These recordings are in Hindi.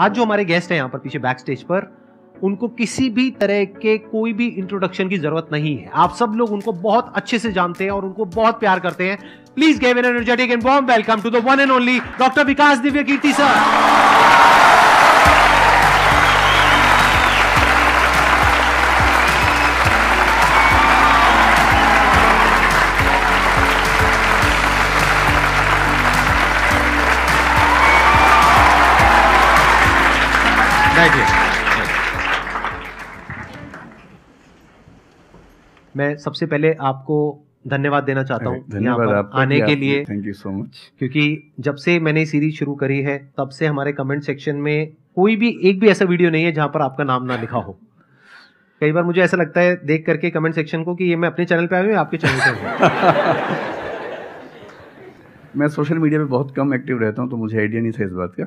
आज जो हमारे गेस्ट हैं यहाँ पर पीछे बैक स्टेज पर, उनको किसी भी तरह के कोई भी इंट्रोडक्शन की ज़रूरत नहीं है। आप सब लोग उनको बहुत अच्छे से जानते हैं और उनको बहुत प्यार करते हैं। Please gave an energetic and warm welcome to the one and only doctor Vikas Divya Kirti sir मैं सबसे पहले आपको धन्यवाद देना चाहता हूँ धन्यवाद आने के लिए। थैंक यू सो मच क्योंकि जब से मैंने सीरीज़ शुरू करी है तब से हमारे कमेंट सेक्शन में कोई भी एक भी ऐसा वीडियो नहीं है जहाँ पर आपका नाम ना लिखा हो। कई बार मुझे ऐसा लगता है देख करके कमेंट सेक्शन को कि ये मैं अपने चैनल पे आया हूँ आपके चैनल पे मैं सोशल मीडिया पे बहुत कम एक्टिव रहता हूँ तो मुझे आइडिया नहीं था इस बात का।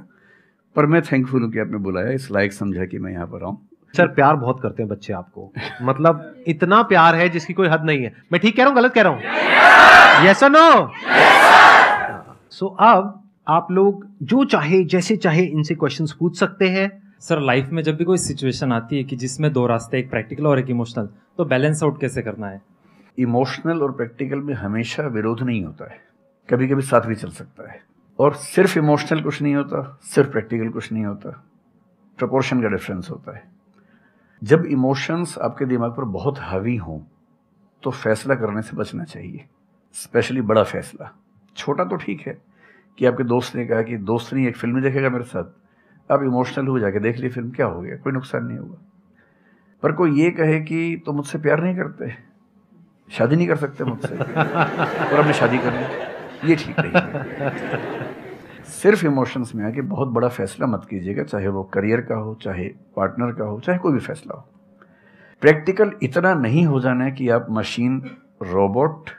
पर मैं थैंकफुल हूँ कि आपने बुलाया इस लायक समझा कि मैं यहाँ पर आऊँ। सर प्यार बहुत करते हैं बच्चे आपको। मतलब इतना प्यार है जिसकी कोई हद नहीं है। मैं ठीक कह रहा हूँ गलत कह रहा हूँ? यस नो सो अब आप लोग जो चाहे जैसे चाहे इनसे क्वेश्चंस पूछ सकते हैं। सर लाइफ में जब भी कोई सिचुएशन आती है कि जिसमें दो रास्ते एक प्रैक्टिकल और एक इमोशनल तो बैलेंस आउट कैसे करना है? इमोशनल और प्रैक्टिकल में हमेशा विरोध नहीं होता है। कभी कभी साथ भी चल सकता है। और सिर्फ़ इमोशनल कुछ नहीं होता, सिर्फ़ प्रैक्टिकल कुछ नहीं होता। प्रपोर्शन का डिफरेंस होता है। जब इमोशंस आपके दिमाग पर बहुत हावी हों तो फैसला करने से बचना चाहिए। स्पेशली बड़ा फैसला। छोटा तो ठीक है कि आपके दोस्त ने कहा कि, दोस्त नहीं एक फ़िल्म देखेगा मेरे साथ। आप इमोशनल हो जाके देख ली फ़िल्म क्या हो गया? कोई नुकसान नहीं होगा पर कोई ये कहे कि, तुम तो मुझसे प्यार नहीं करते? शादी नहीं कर सकते मुझसे। और हमने शादी कर ली। ये ठीक नहीं सिर्फ़ इमोशंस में आके बहुत बड़ा फैसला मत कीजिएगा, चाहे वो करियर का हो, चाहे पार्टनर का हो, चाहे कोई भी फैसला हो। प्रैक्टिकल इतना नहीं हो जाना है कि आप मशीन रोबोट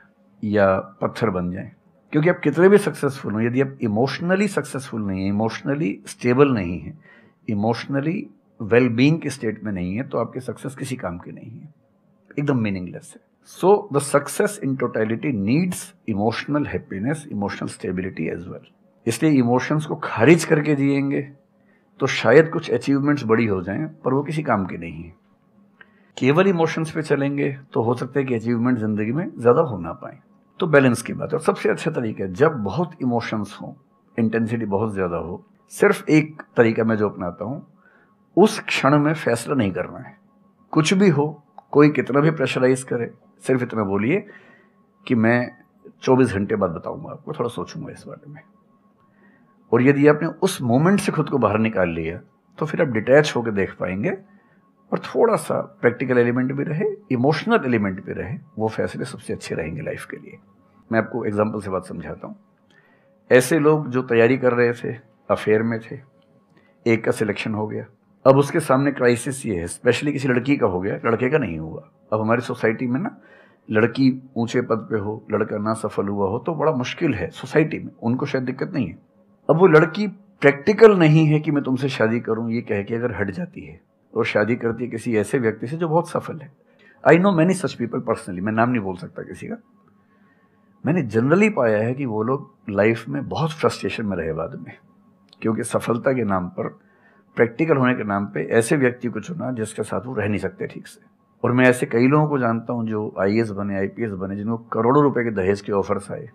या पत्थर बन जाएँ। क्योंकि आप कितने भी सक्सेसफुल हो, यदि आप इमोशनली सक्सेसफुल नहीं है इमोशनली स्टेबल नहीं है इमोशनली वेल बीइंग के स्टेट में नहीं है तो आपकी सक्सेस किसी काम की नहीं है। एकदम मीनिंगलेस है। So the success in totality needs emotional happiness emotional stability as well इसलिए इमोशंस को खारिज करके जिएँगे तो शायद कुछ अचीवमेंट्स बड़ी हो जाएँ, पर वो किसी काम की नहीं है। केवल इमोशंस पे चलेंगे तो हो सकता है कि अचीवमेंट ज़िंदगी में ज़्यादा हो ना पाए। तो बैलेंस की बात है। और सबसे अच्छा तरीका है, जब बहुत इमोशंस हो इंटेंसिटी बहुत ज़्यादा हो, सिर्फ़ एक तरीका मैं जो अपनाता हूँ, उस क्षण में फैसला नहीं करना है। कुछ भी हो, कोई कितना भी प्रेशराइज करे सिर्फ़ इतना बोलिए कि मैं 24 घंटे बाद बताऊँगा आपको, थोड़ा सोचूँगा इस बारे में। और यदि आपने उस मोमेंट से खुद को बाहर निकाल लिया तो फिर आप डिटैच होकर देख पाएँगे और थोड़ा सा प्रैक्टिकल एलिमेंट भी रहे, इमोशनल एलिमेंट भी रहे, वो फैसले सबसे अच्छे रहेंगे लाइफ के लिए। मैं आपको एग्ज़ाम्पल से बात समझाता हूँ। ऐसे लोग जो तैयारी कर रहे थे, अफेयर में थे, एक का सिलेक्शन हो गया। अब उसके सामने क्राइसिस ये है, स्पेशली किसी लड़की का हो गया, लड़के का नहीं हुआ। अब हमारी सोसाइटी में ना, लड़की ऊँचे पद पे हो, लड़का ना सफल हुआ हो तो बड़ा मुश्किल है सोसाइटी में। उनको शायद दिक्कत नहीं है। अब वो लड़की प्रैक्टिकल नहीं है कि मैं तुमसे शादी करूँ, ये कह के अगर हट जाती है और शादी करती है किसी ऐसे व्यक्ति से जो बहुत सफल है। I know many such people personally मैं नाम नहीं बोल सकता किसी का। मैंने जनरली पाया है कि वो लोग लाइफ में बहुत फ्रस्ट्रेशन में रहे बाद में, क्योंकि सफलता के नाम पर प्रैक्टिकल होने के नाम पे ऐसे व्यक्ति को चुना जिसके साथ वो रह नहीं सकते ठीक से। और मैं ऐसे कई लोगों को जानता हूँ जो आई बने आईपीएस बने, जिनको करोड़ों रुपए के दहेज के ऑफर्स आए।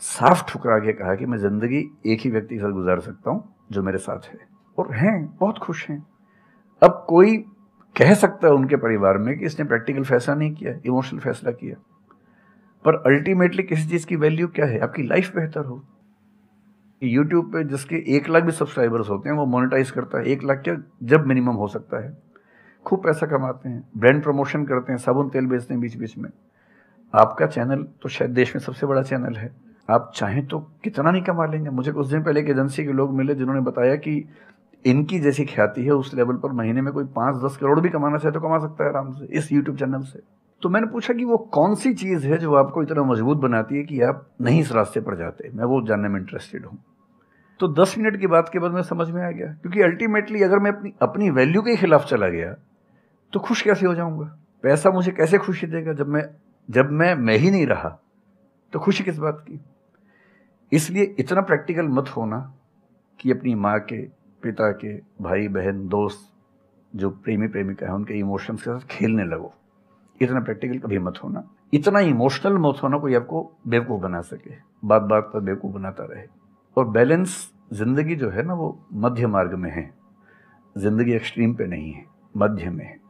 साफ़ ठुकरा के कहा कि मैं ज़िंदगी एक ही व्यक्ति के साथ गुजार सकता हूँ, जो मेरे साथ है। और हैं, बहुत खुश हैं। अब कोई कह सकता है उनके परिवार में कि इसने प्रैक्टिकल फैसला नहीं किया इमोशनल फैसला किया। पर अल्टीमेटली किसी चीज़ की वैल्यू क्या है? आपकी लाइफ बेहतर हो। यूट्यूब पे जिसके एक लाख भी सब्सक्राइबर्स होते हैं, वो मोनेटाइज करता है। एक लाख क्या? जब मिनिमम हो सकता है। खूब पैसा कमाते हैं ब्रांड प्रमोशन करते हैं, साबुन तेल बेचते हैं बीच बीच में। आपका चैनल तो शायद देश में सबसे बड़ा चैनल है। आप चाहें तो कितना नहीं कमा लेंगे। मुझे कुछ दिन पहले एक एजेंसी के लोग मिले, जिन्होंने बताया कि इनकी जैसी ख्याति है, उस लेवल पर महीने में कोई पाँच दस करोड़ भी कमाना चाहे तो कमा सकता है आराम से, इस यूट्यूब चैनल से। तो मैंने पूछा कि वो कौन सी चीज़ है जो आपको इतना मज़बूत बनाती है कि आप नहीं इस रास्ते पर जाते? मैं वो जानने में इंटरेस्टेड हूँ। तो दस मिनट की बात के बाद मैं समझ में आ गया, क्योंकि अल्टीमेटली अगर मैं अपनी अपनी वैल्यू के खिलाफ चला गया तो खुश कैसे हो जाऊँगा? पैसा मुझे कैसे खुशी देगा? जब मैं जब मैं मैं ही नहीं रहा तो खुशी किस बात की? इसलिए इतना प्रैक्टिकल मत होना कि अपनी माँ के, पिता के, भाई, बहन, दोस्त, जो प्रेमी प्रेमिका है, उनके इमोशंस के साथ खेलने लगो। इतना प्रैक्टिकल कभी मत होना। इतना इमोशनल मत होना कोई आपको बेवकूफ़ बना सके। बात बात पर बेवकूफ़ बनाता रहे। और बैलेंस ज़िंदगी जो है ना, वो मध्य मार्ग में है। ज़िंदगी एक्सट्रीम पे नहीं है, मध्य में है।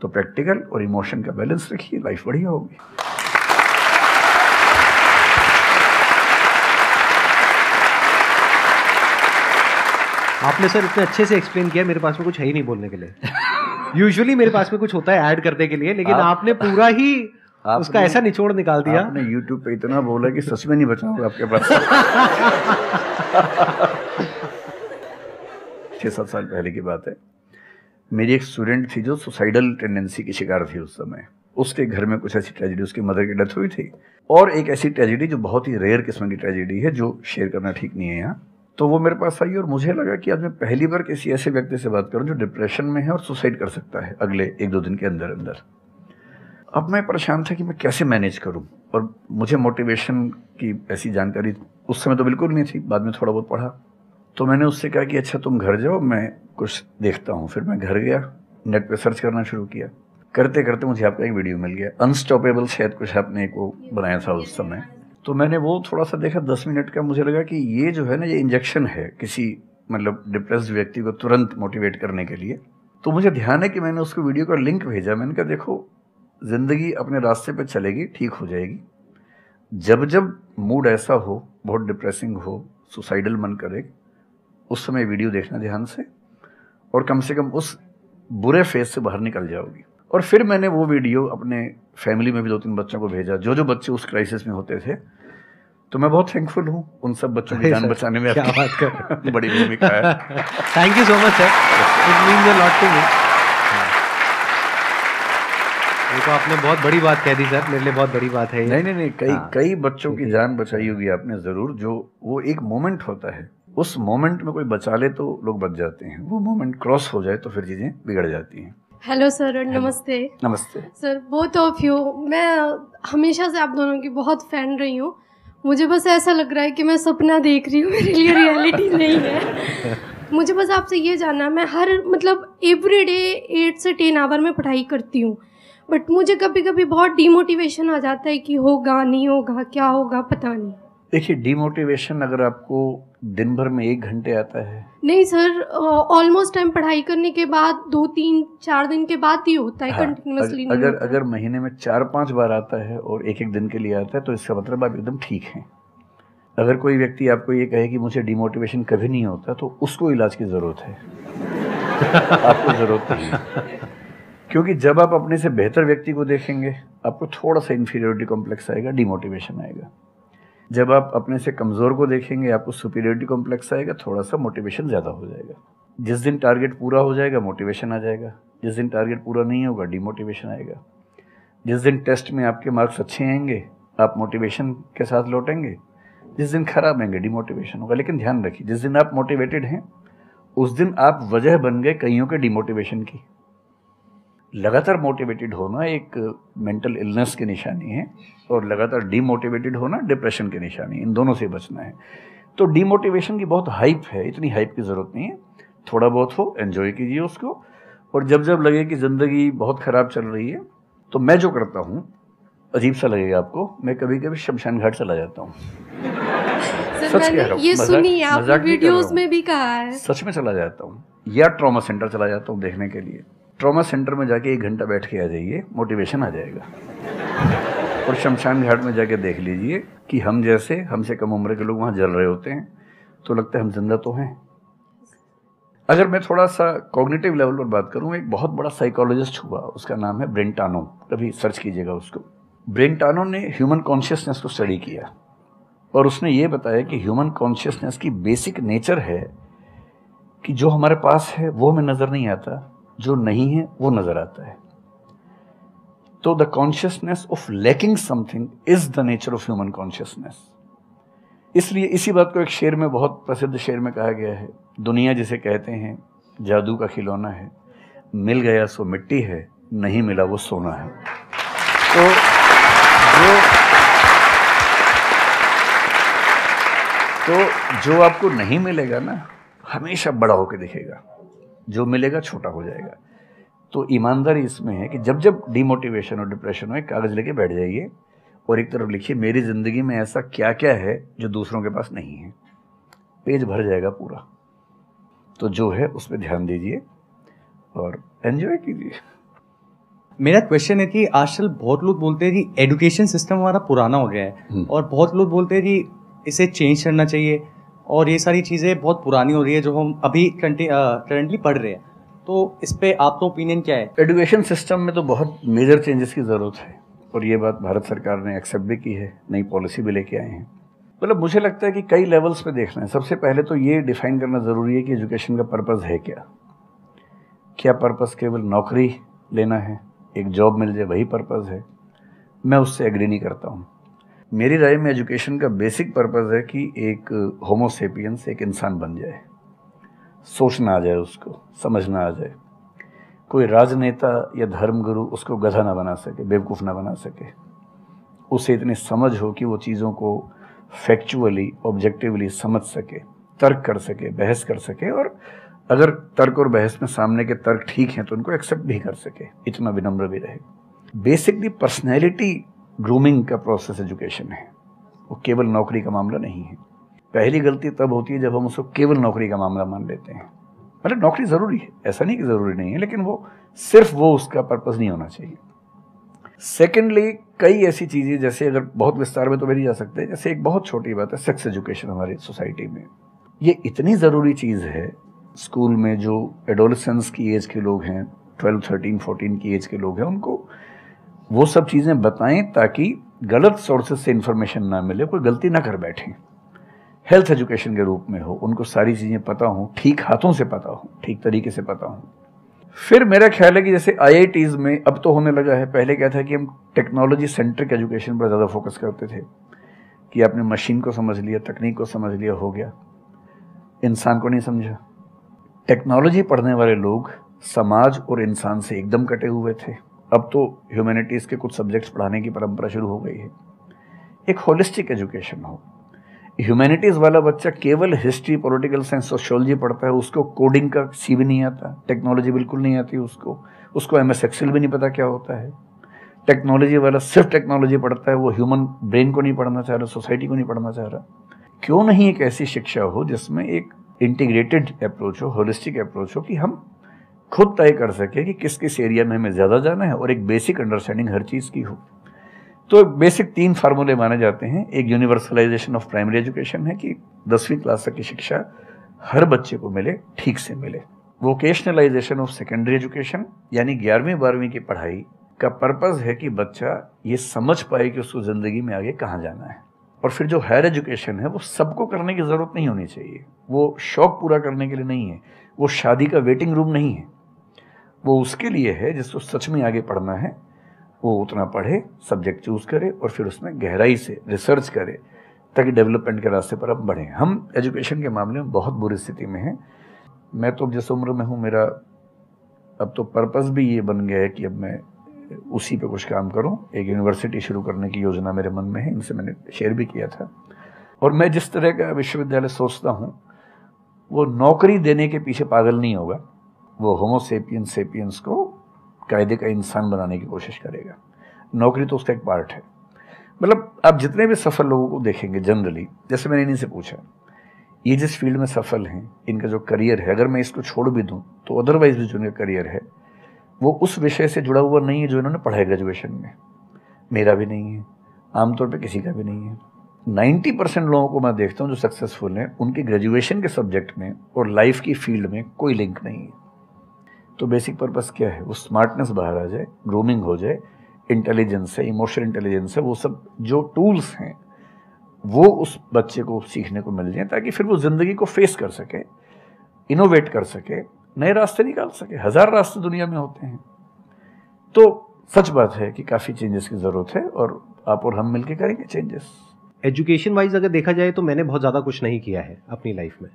तो प्रैक्टिकल और इमोशन का बैलेंस रखिए लाइफ बढ़िया होगी। आपने सर इतने अच्छे से एक्सप्लेन किया मेरे पास में कुछ है ही नहीं बोलने के लिए। यूजुअली मेरे पास में कुछ होता है ऐड करने के लिए लेकिन आप- आपने पूरा ही उसका ऐसा निचोड़ निकाल दिया। आपने यूट्यूब पे इतना बोला कि सच में नहीं बचा होगा आपके पास। छः सात साल पहले की बात है। मेरी एक स्टूडेंट थी जो सुसाइडल टेंडेंसी की शिकार थी उस समय। उसके घर में कुछ ऐसी ट्रेजिडी उसकी मदर की डेथ हुई थी। और एक ऐसी ट्रेजिडी जो बहुत ही रेयर किस्म की ट्रेजिडी है, जो शेयर करना ठीक नहीं है यहाँ। तो वो मेरे पास आई और मुझे लगा कि आज मैं पहली बार किसी ऐसे व्यक्ति से बात करूँ जो डिप्रेशन में है और सुसाइड कर सकता है अगले एक दो दिन के अंदर अंदर। अब मैं परेशान था कि मैं कैसे मैनेज करूँ? और मुझे मोटिवेशन की ऐसी जानकारी उस समय तो बिल्कुल नहीं थी। बाद में थोड़ा बहुत पढ़ा। तो मैंने उससे कहा कि अच्छा तुम घर जाओ, मैं कुछ देखता हूँ। फिर मैं घर गया, नेट पे सर्च करना शुरू किया। करते करते मुझे आपका एक वीडियो मिल गया। अनस्टॉपेबल शायद कुछ आपने एक वो बनाया था उस समय। तो मैंने वो थोड़ा सा देखा, दस मिनट का मुझे लगा कि ये जो है ना, ये इंजेक्शन है किसी मतलब डिप्रेस्ड व्यक्ति को तुरंत मोटिवेट करने के लिए। तो मुझे ध्यान है कि मैंने उसको वीडियो का लिंक भेजा। मैंने कहा, देखो, ज़िंदगी अपने रास्ते पर चलेगी, ठीक हो जाएगी। जब जब मूड ऐसा हो, बहुत डिप्रेसिंग हो सुसाइडल मन करे उस समय वीडियो देखना ध्यान से और कम से कम उस बुरे फ़ेज़ से बाहर निकल जाओगी। और फिर मैंने वो वीडियो अपने फैमिली में भी दो तीन बच्चों को भेजा जो जो बच्चे उस क्राइसिस में होते थे। तो मैं बहुत थैंकफुल हूँ उन सब बच्चों की जान बचाने में क्या आपकी बात कर बड़ी भूमिका है। Thank you so much sir it means a lot to me ये तो आपने बहुत बड़ी बात कह दी सर। मेरे लिए बहुत बड़ी बात है नहीं नहीं नहीं कई हाँ। कई बच्चों की जान बचाई होगी आपने ज़रूर जो वो एक मोमेंट होता है। उस मोमेंट में कोई बचा ले तो लोग बच जाते हैं। वो मोमेंट क्रॉस हो जाए तो फिर चीज़ें बिगड़ जाती हैं। हेलो सर नमस्ते। नमस्ते। सर बोथ ऑफ़ यू मैं हमेशा से आप दोनों की बहुत फ़ैन रही हूँ। मुझे बस ऐसा लग रहा है कि मैं सपना देख रही हूँ मेरे लिए रियलिटी नहीं है। मुझे बस आपसे ये जानना है, मैं हर मतलब एवरी डे एट से टेन आवर में पढ़ाई करती हूँ। बट मुझे कभी कभी बहुत डिमोटिवेशन आ जाता है कि होगा नहीं होगा क्या होगा पता नहीं। देखिए डिमोटिवेशन अगर आपको दिन भर में एक घंटे आता है। नहीं सर ऑलमोस्ट टाइम पढ़ाई करने के बाद दो तीन चार दिन के बाद ही होता है हाँ, कंटिन्यूसली अगर अगर, अगर महीने में चार पाँच बार आता है और एक एक दिन के लिए आता है तो इसका मतलब आप एकदम ठीक हैं। अगर कोई व्यक्ति आपको ये कहे कि मुझे डिमोटिवेशन कभी नहीं होता तो उसको इलाज की ज़रूरत है। आपको ज़रूरत नहीं है। क्योंकि जब आप अपने से बेहतर व्यक्ति को देखेंगे आपको थोड़ा सा इन्फीरियोरिटी कॉम्प्लेक्स आएगा डिमोटिवेशन आएगा। जब आप अपने से कमज़ोर को देखेंगे, आपको सुपीरियरिटी कॉम्प्लेक्स आएगा थोड़ा सा मोटिवेशन ज़्यादा हो जाएगा। जिस दिन टारगेट पूरा हो जाएगा मोटिवेशन आ जाएगा। जिस दिन टारगेट पूरा नहीं होगा डिमोटिवेशन आएगा। जिस दिन टेस्ट में आपके मार्क्स अच्छे आएँगे, आप मोटिवेशन के साथ लौटेंगे। जिस दिन खराब आएँगे डिमोटिवेशन होगा। लेकिन ध्यान रखिए, जिस दिन आप मोटिवेटेड हैं, उस दिन आप वजह बन गए कईयों के डिमोटिवेशन की। लगातार मोटिवेटेड होना एक मेंटल इलनेस की निशानी है और लगातार डीमोटिवेटेड होना डिप्रेशन की निशानी इन दोनों से बचना है। तो डीमोटिवेशन की बहुत हाइप है इतनी हाइप की ज़रूरत नहीं है। थोड़ा बहुत हो एंजॉय कीजिए उसको। और जब जब लगे कि ज़िंदगी बहुत ख़राब चल रही है तो मैं जो करता हूँ अजीब सा लगेगा आपको मैं कभी कभी शमशान घाट चला जाता हूँ। सच कह रहा हूँ, मजाक- वीडियोस में भी कहा है। सच में चला जाता हूँ या ट्रॉमा सेंटर चला जाता हूँ देखने के लिए। ट्रॉमा सेंटर में जाके एक घंटा बैठ के आ जाइए, मोटिवेशन आ जाएगा। और शमशान घाट में जाके देख लीजिए कि हम जैसे हमसे कम उम्र के लोग वहाँ जल रहे होते हैं तो लगता है हम ज़िंदा तो हैं। अगर मैं थोड़ा सा कॉग्निटिव लेवल पर बात करूँ, एक बहुत बड़ा साइकोलॉजिस्ट हुआ, उसका नाम है ब्रेंटानो कभी सर्च कीजिएगा उसको। ब्रेंटानो ने ह्यूमन कॉन्शियसनेस को स्टडी किया। और उसने ये बताया कि ह्यूमन कॉन्शियसनेस की बेसिक नेचर है कि जो हमारे पास है, वो हमें नज़र नहीं आता। जो नहीं है, वो नज़र आता है। तो the consciousness of lacking something is the nature of human consciousness इसलिए इसी बात को एक शेर में, बहुत प्रसिद्ध शेर में कहा गया है। दुनिया जिसे कहते हैं, जादू का खिलौना है। मिल गया सो मिट्टी है, नहीं मिला वो सोना है। तो जो तो जो आपको नहीं मिलेगा ना, हमेशा बड़ा होकर दिखेगा। जो मिलेगा छोटा हो जाएगा। तो ईमानदारी इसमें है कि जब जब डिमोटिवेशन और डिप्रेशन हो एक कागज़ लेके बैठ जाइए और एक तरफ़ लिखिए मेरी ज़िंदगी में ऐसा क्या क्या है जो दूसरों के पास नहीं है। पेज भर जाएगा पूरा। तो जो है उस पर ध्यान दीजिए और एंजॉय कीजिए। मेरा क्वेश्चन है कि आजकल बहुत लोग बोलते हैं कि एजुकेशन सिस्टम हमारा पुराना हो गया है हम्म। और बहुत लोग बोलते हैं कि इसे चेंज करना चाहिए। और ये सारी चीज़ें बहुत पुरानी हो रही है, जो हम अभी करंटली पढ़ रहे हैं। तो इस पे आपका ओपिनियन क्या है? एजुकेशन सिस्टम में तो बहुत मेजर चेंजेस की ज़रूरत है। और ये बात भारत सरकार ने एक्सेप्ट भी की है, नई पॉलिसी भी लेके आए हैं। मतलब मुझे लगता है कि कई लेवल्स पे देखना है। सबसे पहले तो ये डिफाइन करना ज़रूरी है कि एजुकेशन का पर्पज़ है क्या। क्या पर्पज़ केवल नौकरी लेना है? एक जॉब मिल जाए, वही पर्पज़ है। मैं उससे एग्री नहीं करता हूँ। मेरी राय में एजुकेशन का बेसिक पर्पज़ है कि एक होमोसेपियंस एक इंसान बन जाए। सोचना आ जाए उसको, समझना आ जाए। कोई राजनेता या धर्मगुरु उसको गधा ना बना सके, बेवकूफ़ ना बना सके। उसे इतनी समझ हो कि वो चीज़ों को फैक्चुअली ऑब्जेक्टिवली समझ सके, तर्क कर सके, बहस कर सके और अगर तर्क और बहस में सामने के तर्क ठीक हैं तो उनको एक्सेप्ट भी कर सके। इतना विनम्र भी रहे। बेसिकली पर्सनैलिटी ग्रूमिंग का प्रोसेस एजुकेशन है। वो केवल नौकरी का मामला नहीं है। पहली गलती तब होती है जब हम उसको केवल नौकरी का मामला मान लेते हैं। मतलब नौकरी ज़रूरी है, ऐसा नहीं कि ज़रूरी नहीं है, लेकिन वो सिर्फ़ वो उसका पर्पज़ नहीं होना चाहिए। सेकेंडली कई ऐसी चीज़ें जैसे अगर बहुत विस्तार में तो मेरी जा सकते जैसे एक बहुत छोटी बात है सेक्स एजुकेशन हमारी सोसाइटी में। ये इतनी ज़रूरी चीज़ है, स्कूल में जो एडोलसेंस की एज के लोग हैं ट्वेल्व थर्टीन फोर्टीन की एज के लोग हैं, उनको वो सब चीज़ें बताएँ ताकि गलत सोर्सेज से इंफॉर्मेशन ना मिले, कोई गलती ना कर बैठें। हेल्थ एजुकेशन के रूप में हो, उनको सारी चीज़ें पता हों, ठीक हाथों से पता हो, ठीक तरीके से पता हो। फिर मेरा ख्याल है कि जैसे आई में अब तो होने लगा है, पहले क्या था कि हम टेक्नोलॉजी सेंट्रिक एजुकेशन पर ज़्यादा फोकस करते थे, कि आपने मशीन को समझ लिया तकनीक को समझ लिया, हो गया। इंसान को नहीं समझा। टेक्नोलॉजी पढ़ने वाले लोग समाज और इंसान से एकदम कटे हुए थे। अब तो ह्यूमैनिटीज़ के कुछ सब्जेक्ट्स पढ़ाने की परंपरा शुरू हो गई है। एक होलिस्टिक एजुकेशन हो। ह्यूमैनिटीज़ वाला बच्चा केवल हिस्ट्री पॉलिटिकल साइंस सोशोलॉजी पढ़ता है, उसको कोडिंग का सी भी नहीं आता टेक्नोलॉजी बिल्कुल नहीं आती उसको उसको एम एस एक्सेल भी नहीं पता क्या होता है। टेक्नोलॉजी वाला सिर्फ़ टेक्नोलॉजी पढ़ता है, वो ह्यूमन ब्रेन को नहीं पढ़ना चाह रहा सोसाइटी को नहीं पढ़ना चाह रहा। क्यों नहीं एक ऐसी शिक्षा हो जिसमें एक इंटीग्रेटेड अप्रोच हो होलिस्टिक अप्रोच हो कि हम खुद तय कर सके कि किस किस एरिया में हमें ज़्यादा जाना है और एक बेसिक अंडरस्टैंडिंग हर चीज़ की हो। तो बेसिक तीन फार्मूले माने जाते हैं। एक यूनिवर्सलाइजेशन ऑफ़ प्राइमरी एजुकेशन है कि दसवीं क्लास तक की शिक्षा हर बच्चे को मिले, ठीक से मिले। वोकेशनलाइजेशन ऑफ़ सेकेंडरी एजुकेशन यानी ग्यारहवीं, बारहवीं की पढ़ाई का पर्पज़ है कि बच्चा ये समझ पाए कि उसको ज़िंदगी में आगे कहाँ जाना है। और फिर जो हायर एजुकेशन है, वो सबको करने की ज़रूरत नहीं होनी चाहिए। वो शौक पूरा करने के लिए नहीं है। वो शादी का वेटिंग रूम नहीं है। वो उसके लिए है जिसको सच में आगे पढ़ना है। वो उतना पढ़े सब्जेक्ट चूज़ करे और फिर उसमें गहराई से रिसर्च करे ताकि डेवलपमेंट के रास्ते पर अब बढ़ें। हम एजुकेशन के मामले में बहुत बुरी स्थिति में हैं। मैं तो जिस उम्र में हूँ, मेरा अब तो पर्पज़ भी ये बन गया है कि अब मैं उसी पे कुछ काम करूँ। एक यूनिवर्सिटी शुरू करने की योजना मेरे मन में है, इनसे मैंने शेयर भी किया था। और मैं जिस तरह का विश्वविद्यालय सोचता हूँ, वो नौकरी देने के पीछे पागल नहीं होगा। वो होमोसेपियन सेपियंस को कायदे का इंसान बनाने की कोशिश करेगा। नौकरी तो उसका एक पार्ट है। मतलब आप जितने भी सफल लोगों को देखेंगे जनरली जैसे मैंने इन्हीं से पूछा, ये जिस फ़ील्ड में सफल हैं, इनका जो करियर है, अगर मैं इसको छोड़ भी दूँ तो अदरवाइज़ भी जो इनका करियर है, वो उस विषय से जुड़ा हुआ नहीं है जो इन्होंने पढ़ा है ग्रेजुएशन में। मेरा भी नहीं है, आमतौर पर किसी का भी नहीं है। नाइन्टी परसेंट लोगों को मैं देखता हूँ जो सक्सेसफुल हैं, उनके ग्रेजुएशन के सब्जेक्ट में और लाइफ की फ़ील्ड में कोई लिंक नहीं है। तो बेसिक पर्पस क्या है? वो स्मार्टनेस बाहर आ जाए ग्रूमिंग हो जाए इंटेलिजेंस है इमोशनल इंटेलिजेंस है, वो सब जो टूल्स हैं, वो उस बच्चे को सीखने को मिल जाए ताकि फिर वो ज़िंदगी को फेस कर सके इनोवेट कर सके, नए रास्ते निकाल सके। हज़ार रास्ते दुनिया में होते हैं। तो सच बात है कि काफ़ी चेंजेस की ज़रूरत है और आप और हम मिलकर करेंगे चेंजेस एजुकेशन वाइज अगर देखा जाए तो मैंने बहुत ज़्यादा कुछ नहीं किया है अपनी लाइफ में।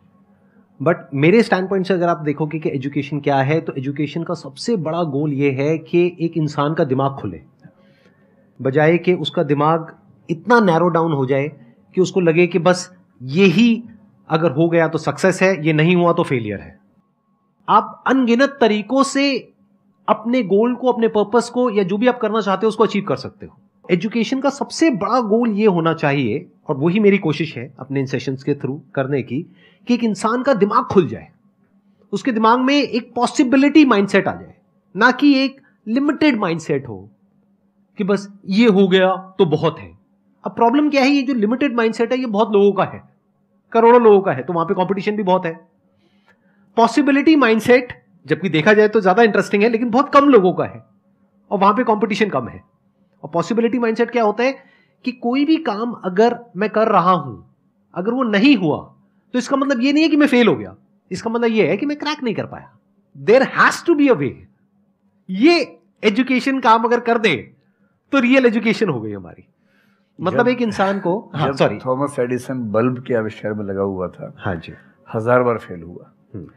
बट मेरे स्टैंड पॉइंट से अगर आप देखोगे कि एजुकेशन क्या है तो एजुकेशन का सबसे बड़ा गोल ये है कि एक इंसान का दिमाग खुले। बजाय कि उसका दिमाग इतना नैरो डाउन हो जाए कि उसको लगे कि बस यही अगर हो गया तो सक्सेस है, ये नहीं हुआ तो फेलियर है। आप अनगिनत तरीकों से अपने गोल को, अपने पर्पस को, या जो भी आप करना चाहते हो, उसको अचीव कर सकते हो। एजुकेशन का सबसे बड़ा गोल ये होना चाहिए, और वही मेरी कोशिश है अपने इन सेशंस के थ्रू करने की, कि एक इंसान का दिमाग खुल जाए। उसके दिमाग में एक पॉसिबिलिटी माइंडसेट आ जाए। ना कि एक लिमिटेड माइंडसेट हो, कि बस ये हो गया तो बहुत है। अब प्रॉब्लम क्या है? ये जो लिमिटेड माइंडसेट है, ये बहुत लोगों का है। करोड़ों लोगों का है तो वहाँ पे कंपटीशन भी बहुत है। पॉसिबिलिटी माइंडसेट जबकि देखा जाए तो ज़्यादा इंटरेस्टिंग है, लेकिन बहुत कम लोगों का है, और वहाँ पे कंपटीशन कम है। और पॉसिबिलिटी माइंडसेट क्या होता है कि कोई भी काम अगर मैं कर रहा हूँ अगर वो नहीं हुआ तो इसका मतलब ये नहीं है कि मैं फेल हो गया। इसका मतलब ये है कि मैं क्रैक नहीं कर पाया। There has to be a way ये एजुकेशन काम अगर कर दे तो रियल एजुकेशन हो गई हमारी। मतलब एक इंसान को हाँ सॉरी थॉमस एडिसन बल्ब के आविष्कार में लगा हुआ था हाँ जी। हज़ार बार फेल हुआ। हम्म।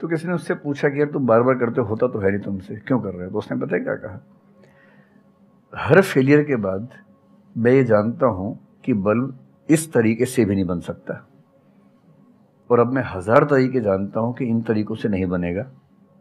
तो किसी ने उससे पूछा कि यार तुम बार बार करते होता तो है नहीं तुमसे। क्यों कर रहे हो? तो उसने पता है क्या कहा? हर फेलियर के बाद मैं ये जानता हूँ कि बल्ब इस तरीके से भी नहीं बन सकता। और अब मैं हज़ार तरीके जानता हूँ कि इन तरीकों से नहीं बनेगा।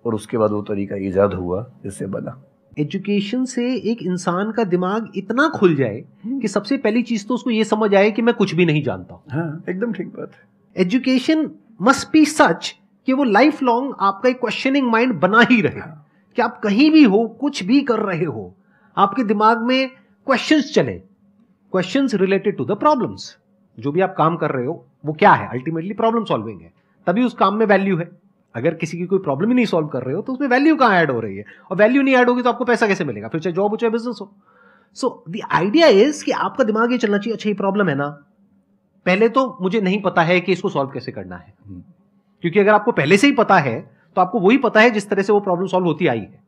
और उसके बाद वो तरीका ईजाद हुआ जिससे बना। एजुकेशन से एक इंसान का दिमाग इतना खुल जाए कि सबसे पहली चीज़ तो उसको ये समझ आए कि मैं कुछ भी नहीं जानता हूँ। हाँ एकदम ठीक बात है। एजुकेशन मस्ट बी सच कि वो लाइफ लॉन्ग आपका एक क्वेश्चनिंग माइंड बना ही रहे। हाँ। कि आप कहीं भी हो कुछ भी कर रहे हो आपके दिमाग में क्वेश्चंस चले। Questions related to the problems जो भी आप काम कर रहे हो वो क्या है? अल्टीमेटली प्रॉब्लम सॉल्विंग है। तभी उस काम में वैल्यू है। अगर किसी की कोई प्रॉब्लम ही नहीं सॉल्व कर रहे हो तो उसमें वैल्यू कहाँ ऐड हो रही है? और वैल्यू नहीं ऐड होगी तो आपको पैसा कैसे मिलेगा? फिर चाहे जॉब हो चाहे बिज़नेस हो। सो द आइडिया इज़ कि आपका दिमाग ये चलना चाहिए अच्छा ये प्रॉब्लम है ना। पहले तो मुझे नहीं पता है कि इसको सॉल्व कैसे करना है। क्योंकि अगर आपको पहले से ही पता है तो आपको वही पता है जिस तरह से वो प्रॉब्लम सॉल्व होती आई है।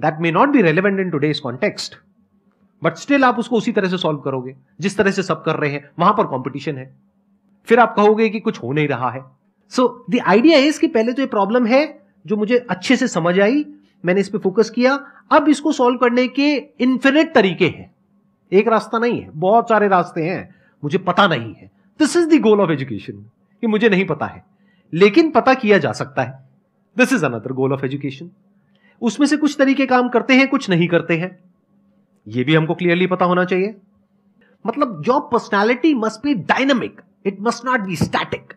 That may not be relevant in today's context but still आप उसको उसी तरह से सॉल्व करोगे। जिस तरह से सब कर रहे हैं, वहाँ पर कॉम्पिटिशन है। फिर आप कहोगे कि कुछ हो नहीं रहा है। सो द आइडिया इज़ कि पहले तो ये प्रॉब्लम है, जो मुझे अच्छे से समझ आई, मैंने इस पर फोकस किया। अब इसको सॉल्व करने के इन्फिनिट तरीके हैं। एक रास्ता नहीं है, बहुत सारे रास्ते हैं। मुझे पता नहीं है। This is the goal of education कि मुझे नहीं पता है। लेकिन पता किया जा सकता है। This is another goal of education उसमें से कुछ तरीके काम करते हैं कुछ नहीं करते हैं। यह भी हमको क्लियरली पता होना चाहिए। मतलब job personality must be dynamic it must not be static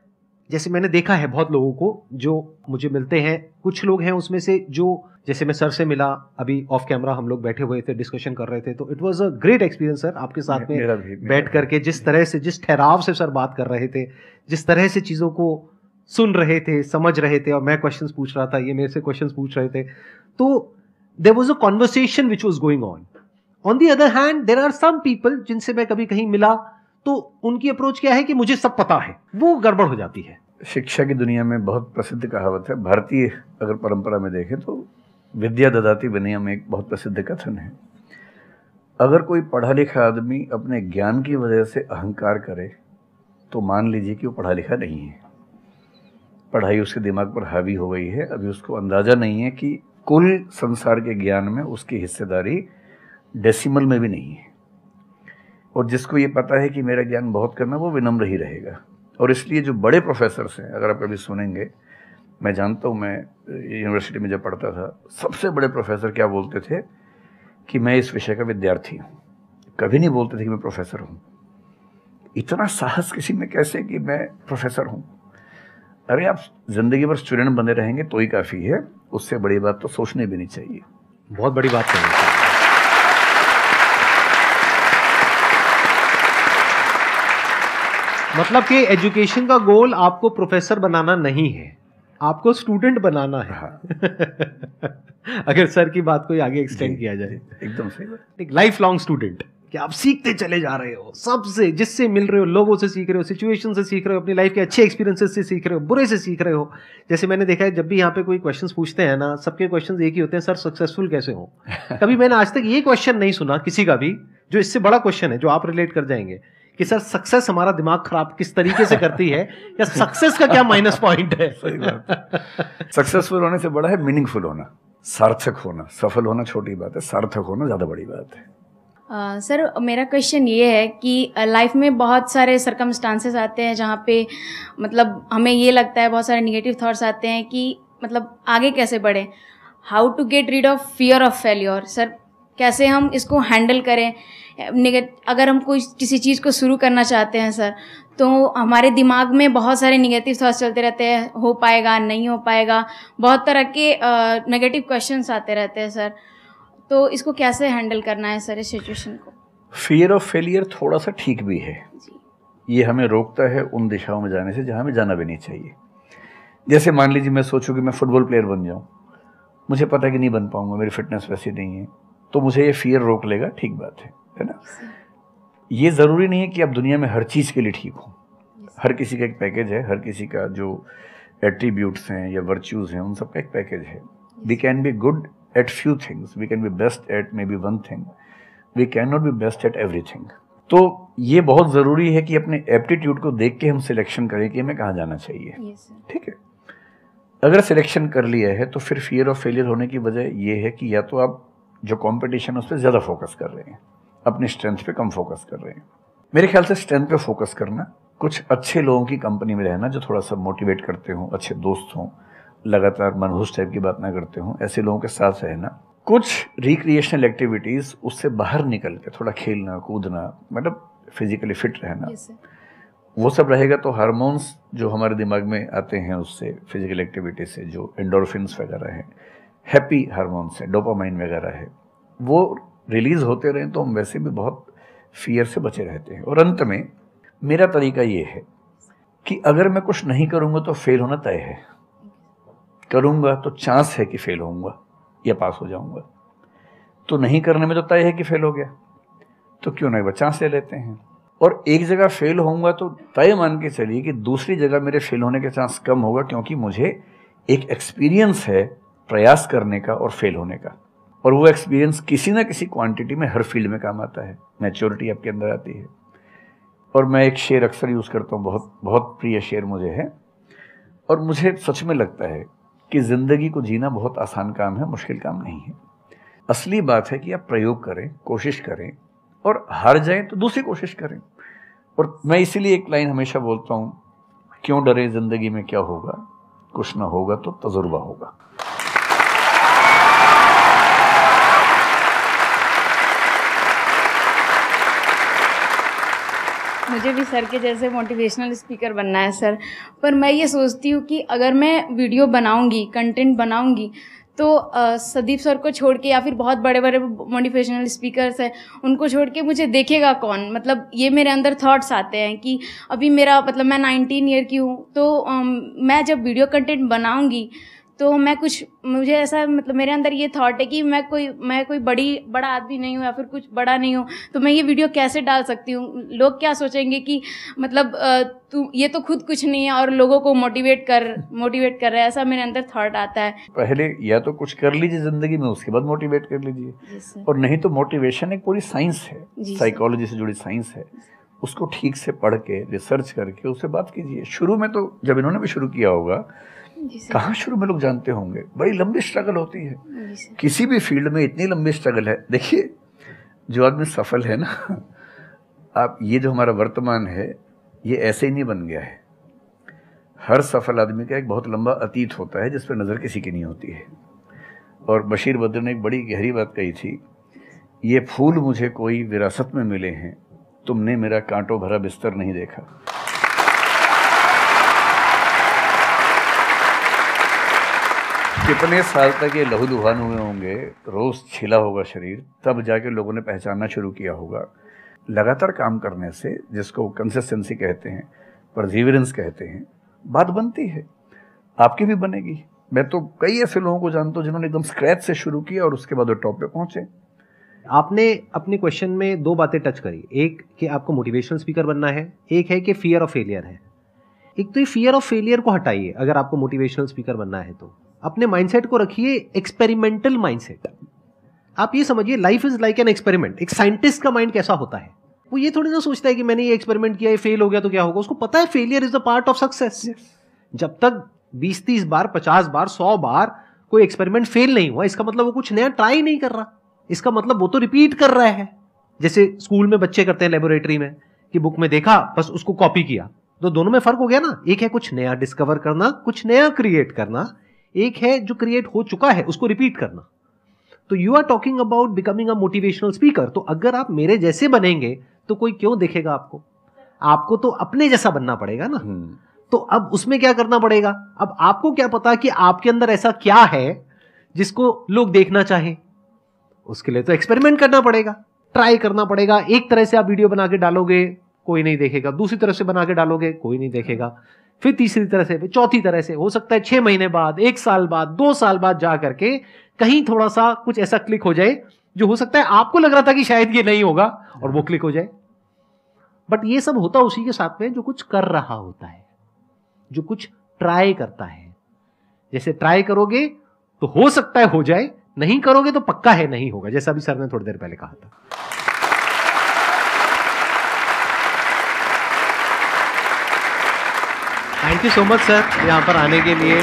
जैसे मैंने देखा है बहुत लोगों को जो मुझे मिलते हैं कुछ लोग हैं उसमें से जो जैसे मैं सर से मिला अभी ऑफ़ कैमरा हम लोग बैठे हुए थे डिस्कशन कर रहे थे तो it was a great experience sir आपके साथ में बैठ करके जिस तरह से जिस ठहराव से सर बात कर रहे थे जिस तरह से चीज़ों को सुन रहे थे, समझ रहे थे और मैं क्वेश्चन पूछ रहा था, ये मेरे से क्वेश्चन पूछ रहे थे। तो there was a conversation which was going on on the other hand there are some people जिनसे मैं कभी कहीं मिला तो उनकी अप्रोच क्या है कि मुझे सब पता है। वो गड़बड़ हो जाती है। शिक्षा की दुनिया में बहुत प्रसिद्ध कहावत है, भारतीय अगर परंपरा में देखें तो विद्या ददाती विनय में एक बहुत प्रसिद्ध कथन है। अगर कोई पढ़ा लिखा आदमी अपने ज्ञान की वजह से अहंकार करे तो मान लीजिए कि वो पढ़ा लिखा नहीं है। पढ़ाई उसके दिमाग पर हावी हो गई है। अभी उसको अंदाज़ा नहीं है कि कुल संसार के ज्ञान में उसकी हिस्सेदारी डेसिमल में भी नहीं है। और जिसको ये पता है कि मेरा ज्ञान बहुत कम है, वो विनम्र ही रहेगा। और इसलिए जो बड़े प्रोफेसर्स हैं, अगर आप कभी सुनेंगे, मैं जानता हूँ, मैं यूनिवर्सिटी में जब पढ़ता था, सबसे बड़े प्रोफेसर क्या बोलते थे कि मैं इस विषय का विद्यार्थी हूँ। कभी नहीं बोलते थे कि मैं प्रोफेसर हूँ। इतना साहस किसी में कैसे कि मैं प्रोफेसर हूँ? अरे आप ज़िंदगी भर स्टूडेंट बने रहेंगे तो ही काफ़ी है। उससे बड़ी बात तो सोचने भी नहीं चाहिए। बहुत बड़ी बात कही। मतलब कि एजुकेशन का गोल आपको प्रोफेसर बनाना नहीं है। आपको स्टूडेंट बनाना है। हाँ। अगर सर की बात को आगे एक्सटेंड किया जाए। एकदम सही लाइफ लॉन्ग स्टूडेंट कि आप सीखते चले जा रहे हो सबसे जिससे मिल रहे हो लोगों से सीख रहे हो सिचुएशन से सीख रहे हो अपनी लाइफ के अच्छे एक्सपीरियंसेस से सीख रहे हो बुरे से सीख रहे हो। जैसे मैंने देखा है जब भी यहाँ पे कोई क्वेश्चन पूछते हैं ना सबके क्वेश्चन एक ही होते हैं सर सक्सेसफुल कैसे हो? कभी मैंने आज तक ये क्वेश्चन नहीं सुना किसी का भी जो इससे बड़ा क्वेश्चन है जो आप रिलेट कर जाएँगे कि सर सक्सेस हमारा दिमाग खराब किस तरीके से करती है या सक्सेस का क्या माइनस पॉइंट है? सक्सेसफुल होने से बड़ा है मीनिंगफुल होना सार्थक होना सफल होना छोटी बात है सार्थक होना ज़्यादा बड़ी बात है। सर uh, मेरा क्वेश्चन ये है कि लाइफ में बहुत सारे सरकमस्टांसेस आते हैं जहाँ पे मतलब हमें ये लगता है बहुत सारे निगेटिव थाट्स आते हैं कि मतलब आगे कैसे बढ़ें? How to get rid of fear of failure sir कैसे हम इसको हैंडल करें? अगर हम कोई किसी चीज़ को शुरू करना चाहते हैं सर तो हमारे दिमाग में बहुत सारे निगेटिव थाट्स चलते रहते हैं। हो पाएगा नहीं हो पाएगा? बहुत तरह के नेगेटिव uh, क्वेश्चंस आते रहते हैं सर। तो इसको कैसे हैंडल करना है सर इस सिचुएशन को? फियर ऑफ़ फेलियर थोड़ा सा ठीक भी है। ये हमें रोकता है उन दिशाओं में जाने से जहाँ हमें जाना भी नहीं चाहिए। जैसे मान लीजिए मैं सोचूं कि मैं फुटबॉल प्लेयर बन जाऊँ मुझे पता है कि नहीं बन पाऊँगा मेरी फिटनेस वैसी नहीं है तो मुझे ये फियर रोक लेगा ठीक बात है है ना? ये ज़रूरी नहीं है कि आप दुनिया में हर चीज़ के लिए ठीक हो। हर किसी का एक पैकेज है हर किसी का जो एट्रीब्यूट्स हैं या वर्च्यूज़ हैं उन सब का एक पैकेज है। We can be good things we can be best at may be one thing we can not be best at every तो ये बहुत ज़रूरी है कि अपने एप्टीट्यूड को देख के हम सिलेक्शन करें कि हमें कहाँ जाना चाहिए। ठीक yes, है? अगर सिलेक्शन कर लिया है तो फिर फियर ऑफ़ फेलियर होने की वजह ये है कि या तो आप जो कंपटीशन है उस पर ज़्यादा फोकस कर रहे हैं। अपनी स्ट्रेंथ पे कम फोकस कर रहे हैं। मेरे ख्याल से स्ट्रेंथ पे फोकस करना कुछ अच्छे लोगों की कंपनी में रहना जो थोड़ा सा मोटिवेट करते हों अच्छे दोस्त हों लगातार मनहूस टाइप की बात ना करते हों ऐसे लोगों के साथ रहना कुछ रिक्रिएशनल एक्टिविटीज़ उससे बाहर निकल के थोड़ा खेलना कूदना मतलब फिजिकली फिट रहना वो सब रहेगा तो हारमोन्स जो हमारे दिमाग में आते हैं उससे फ़िज़िकल एक्टिविटी से जो एंडोरफिन्स वगैरह हैं हैप्पी हारमोन्स हैं डोपामाइन वगैरह है वो रिलीज़ होते रहें तो हम वैसे भी बहुत फियर से बचे रहते हैं। और अंत में मेरा तरीका ये है कि अगर मैं कुछ नहीं करूँगा तो फेल होना तय है। करूँगा तो चांस है कि फेल होऊँगा, या पास हो जाऊँगा। तो नहीं करने में तो तय है कि फेल हो गया। तो क्यों नहीं चांस ले लेते हैं। और एक जगह फेल होऊँगा तो तय मान के चलिए कि दूसरी जगह मेरे फेल होने के चांस कम होगा, क्योंकि मुझे एक एक्सपीरियंस है प्रयास करने का और फेल होने का। और वो एक्सपीरियंस किसी ना किसी क्वांटिटी में, हर फ़ील्ड में काम आता है। मैच्योरिटी आपके अंदर आती है। और मैं एक शेर अक्सर यूज़ करता हूँ, बहुत बहुत प्रिय शेर मुझे है। और मुझे सच में लगता है कि ज़िंदगी को जीना बहुत आसान काम है, मुश्किल काम नहीं है। असली बात है कि आप प्रयोग करें, कोशिश करें और हार जाएँ तो दूसरी कोशिश करें। और मैं इसीलिए एक लाइन हमेशा बोलता हूँ, क्यों डरे ज़िंदगी में क्या होगा? कुछ ना होगा तो तजुर्बा होगा। मुझे भी सर के जैसे मोटिवेशनल स्पीकर बनना है, सर। पर मैं ये सोचती हूँ कि अगर मैं वीडियो बनाऊँगी कंटेंट बनाऊँगी तो सदीप सर को छोड़ के या फिर बहुत बड़े बड़े मोटिवेशनल स्पीकर्स हैं, उनको छोड़ के मुझे देखेगा कौन? मतलब ये मेरे अंदर थॉट्स आते हैं कि अभी मेरा मतलब मैं नाइनटीन ईयर की हूँ तो मैं जब वीडियो कंटेंट बनाऊँगी तो मैं कुछ मुझे ऐसा मतलब मेरे अंदर ये थॉट है कि मैं कोई मैं कोई बड़ी बड़ा आदमी नहीं हूँ या फिर कुछ बड़ा नहीं हूँ तो मैं ये वीडियो कैसे डाल सकती हूँ? लोग क्या सोचेंगे कि मतलब तू ये तो खुद कुछ नहीं है और लोगों को मोटिवेट कर मोटिवेट कर रहा है ऐसा मेरे अंदर थॉट आता है। पहले या तो कुछ कर लीजिए ज़िंदगी में उसके बाद मोटिवेट कर लीजिए। और नहीं तो मोटिवेशन एक पूरी साइंस है साइकोलॉजी से जुड़ी साइंस है। उसको ठीक से पढ़ के रिसर्च करके उससे बात कीजिए। शुरू में तो जब इन्होंने भी शुरू किया होगा कहाँ शुरू में लोग जानते होंगे? बड़ी लंबी स्ट्रगल होती है। किसी भी फ़ील्ड में इतनी लंबी स्ट्रगल है। देखिए जो आदमी सफल है ना आप ये जो हमारा वर्तमान है ये ऐसे ही नहीं बन गया है। हर सफल आदमी का एक बहुत लंबा अतीत होता है जिस पर नज़र किसी की नहीं होती है। और बशीर बद्र ने एक बड़ी गहरी बात कही थी ये फूल मुझे कोई विरासत में मिले हैं तुमने मेरा कांटों भरा बिस्तर नहीं देखा। कितने साल तक ये लहू लुहान हुए होंगे, रोज़ छिला होगा शरीर, तब जाके लोगों ने पहचानना शुरू किया होगा। लगातार काम करने से, जिसको कंसिस्टेंसी कहते हैं परजीवरेंस कहते हैं, बात बनती है। आपकी भी बनेगी। मैं तो कई ऐसे लोगों को जानता हूँ जिन्होंने एकदम स्क्रैच से शुरू किया और उसके बाद वो टॉप पे पहुँचे। आपने अपने क्वेश्चन में दो बातें टच करी। एक, कि आपको मोटिवेशनल स्पीकर बनना है। एक है कि फियर ऑफ़ फेलियर है। एक तो ये फियर ऑफ़ फेलियर को हटाइए, अगर आपको मोटिवेशनल स्पीकर बनना है तो। अपने माइंडसेट को रखिए एक्सपेरिमेंटल माइंडसेट आप ये समझिए life is like an experiment एक साइंटिस्ट का माइंड कैसा होता है? वो ये थोड़ी ना सोचता है कि मैंने ये एक्सपेरिमेंट किया ये फेल हो गया तो क्या होगा? उसको पता है failure is the part of success जब तक बीस तीस बार पचास बार सौ बार कोई एक्सपेरिमेंट फेल नहीं हुआ इसका मतलब वो कुछ नया ट्राई नहीं कर रहा। इसका मतलब वो तो रिपीट कर रहा है। जैसे स्कूल में बच्चे करते हैं लेबोरेटरी में कि बुक में देखा बस उसको कॉपी किया। तो दोनों में फ़र्क हो गया ना? एक है कुछ नया डिस्कवर करना कुछ नया क्रिएट करना। एक है जो क्रिएट हो चुका है उसको रिपीट करना। तो you are talking about becoming a motivational speaker तो अगर आप मेरे जैसे बनेंगे तो कोई क्यों देखेगा आपको? आपको तो अपने जैसा बनना पड़ेगा ना। हम्म, तो अब उसमें क्या करना पड़ेगा? अब आपको क्या पता कि आपके अंदर ऐसा क्या है जिसको लोग देखना चाहें। उसके लिए तो एक्सपेरिमेंट करना पड़ेगा। ट्राई करना पड़ेगा। एक तरह से आप वीडियो बना के डालोगे कोई नहीं देखेगा। दूसरी तरह से बना के डालोगे कोई नहीं देखेगा। फिर तीसरी तरह से फिर चौथी तरह से, हो सकता है छह महीने बाद, एक साल बाद, दो साल बाद जा करके कहीं थोड़ा सा कुछ ऐसा क्लिक हो जाए, जो हो सकता है आपको लग रहा था कि शायद ये नहीं होगा और वो क्लिक हो जाए। बट ये सब होता उसी के साथ में जो कुछ कर रहा होता है, जो कुछ ट्राई करता है। जैसे ट्राई करोगे तो हो सकता है हो जाए, नहीं करोगे तो पक्का है नहीं होगा, जैसा अभी सर ने थोड़ी देर पहले कहा था। Thank you so much sir यहाँ पर आने के लिए।